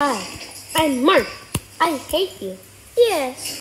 Hi, I'm Mark. I hate you. Yes.